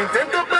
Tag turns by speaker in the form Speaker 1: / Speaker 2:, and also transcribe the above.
Speaker 1: Intento